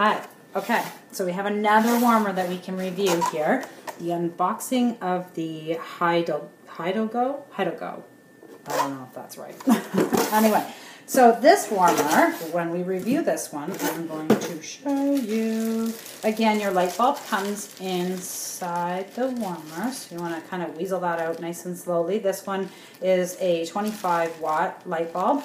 Hi. Okay, so we have another warmer that we can review here. The unboxing of the Hydel, Hidalgo? Hidalgo. I don't know if that's right. anyway, so this warmer, when we review this one, I'm going to show you. Again, your light bulb comes inside the warmer, so you want to kind of weasel that out nice and slowly. This one is a 25 watt light bulb,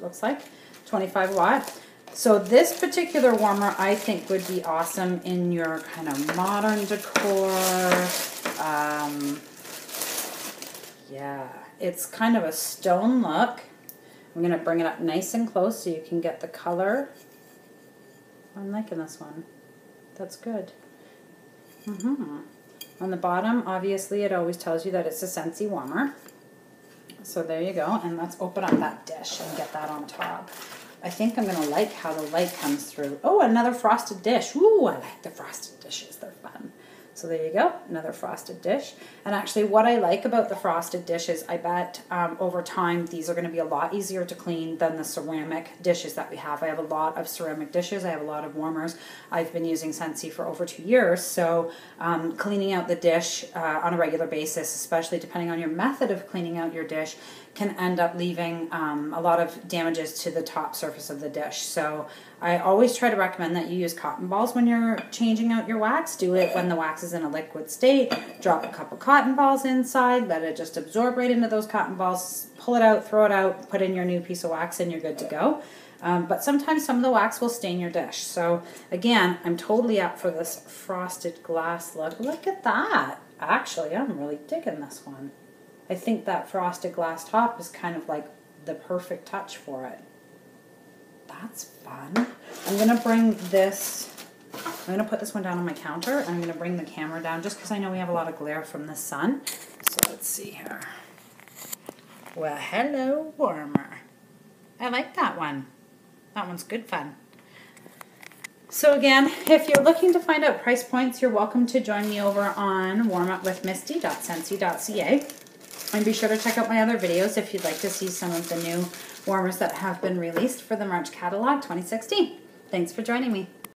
looks like, 25 watt. So this particular warmer I think would be awesome in your kind of modern decor. Um, yeah, it's kind of a stone look. I'm going to bring it up nice and close so you can get the color. I'm liking this one. That's good. Mm -hmm. On the bottom, obviously, it always tells you that it's a Scentsy warmer. So there you go. And let's open up that dish and get that on top. I think I'm going to like how the light comes through. Oh, another frosted dish. Ooh, I like the frosted dishes. They're fun. So there you go, another frosted dish. And actually what I like about the frosted dishes, I bet um, over time these are going to be a lot easier to clean than the ceramic dishes that we have. I have a lot of ceramic dishes, I have a lot of warmers. I've been using Scentsy for over two years, so um, cleaning out the dish uh, on a regular basis, especially depending on your method of cleaning out your dish, can end up leaving um, a lot of damages to the top surface of the dish. So I always try to recommend that you use cotton balls when you're changing out your wax. Do it when the wax is in a liquid state. Drop a couple cotton balls inside, let it just absorb right into those cotton balls, pull it out, throw it out, put in your new piece of wax and you're good to go. Um, but sometimes some of the wax will stain your dish. So again, I'm totally up for this frosted glass look. Look at that. Actually, I'm really digging this one. I think that frosted glass top is kind of like the perfect touch for it. That's fun. I'm going to bring this, I'm going to put this one down on my counter. And I'm going to bring the camera down just because I know we have a lot of glare from the sun. So let's see here. Well, hello, warmer. I like that one. That one's good fun. So again, if you're looking to find out price points, you're welcome to join me over on warmupwithmisty.scentsy.ca. And be sure to check out my other videos if you'd like to see some of the new warmers that have been released for the March catalog 2016. Thanks for joining me.